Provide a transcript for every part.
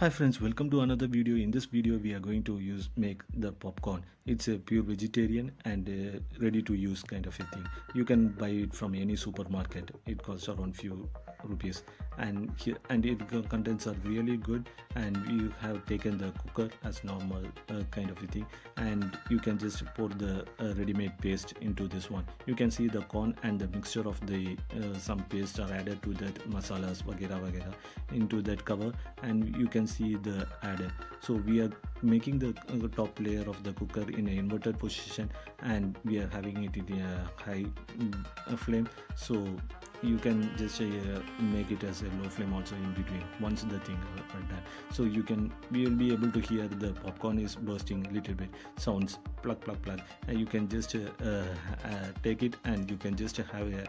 Hi friends, welcome to another video. In this video, we are going to use make the popcorn. It's a pure vegetarian and uh, ready to use kind of a thing. You can buy it from any supermarket. It costs around few rupees, and here and it contents are really good. And you have taken the cooker as normal uh, kind of thing, and you can just pour the uh, ready-made paste into this one. You can see the corn and the mixture of the uh, some paste are added to that masalas, vagera vagera into that cover, and you can see the adder so we are making the uh, top layer of the cooker in an inverted position and we are having it in a high uh, flame so you can just uh, make it as a low flame also in between once the thing are, done. So you can we will be able to hear the popcorn is bursting a little bit sounds plug plug plug and you can just uh, uh, take it and you can just have a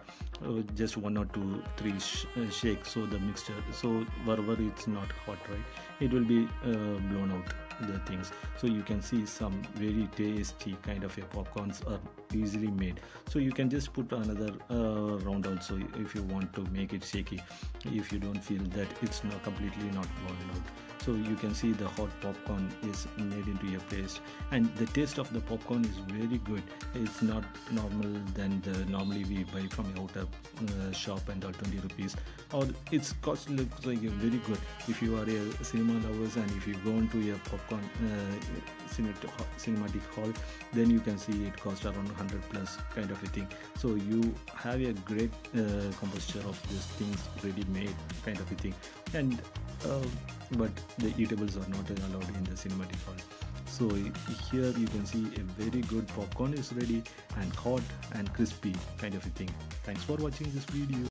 uh, just one or two three sh- shake so the mixture so wherever it's not hot right it will be blown out the things. So you can see some very tasty kind of a popcorns are easily made. So you can just put another uh, round also if you want to make it shaky if you don't feel that it's not completely not boiled out. So you can see the hot popcorn is made into a paste. And the taste of the popcorn is very good. It's not normal than the normally we buy from a outer uh, shop and all 20 rupees. Or it's cost looks like a very good. If you are a cinema lovers and if you go into a popcorn uh, cinematic hall then you can see it cost around 100 plus kind of a thing. So you have a great uh, composture of these things ready made kind of a thing. And uh, but the eatables are not allowed in the cinematic hall so here you can see a very good popcorn is ready and hot and crispy kind of a thing. Thanks for watching this video